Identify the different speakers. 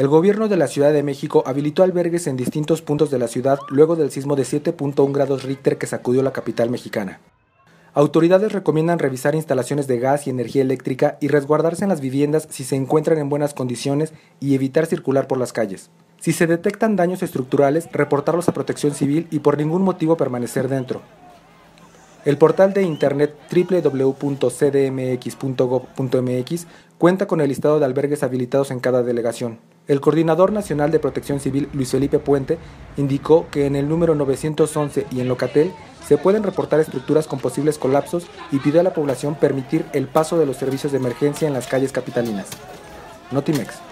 Speaker 1: El gobierno de la Ciudad de México habilitó albergues en distintos puntos de la ciudad luego del sismo de 7.1 grados Richter que sacudió la capital mexicana. Autoridades recomiendan revisar instalaciones de gas y energía eléctrica y resguardarse en las viviendas si se encuentran en buenas condiciones y evitar circular por las calles. Si se detectan daños estructurales, reportarlos a Protección Civil y por ningún motivo permanecer dentro. El portal de internet www.cdmx.gov.mx cuenta con el listado de albergues habilitados en cada delegación. El coordinador nacional de Protección Civil, Luis Felipe Puente, indicó que en el número 911 y en Locatel se pueden reportar estructuras con posibles colapsos y pidió a la población permitir el paso de los servicios de emergencia en las calles capitalinas. Notimex.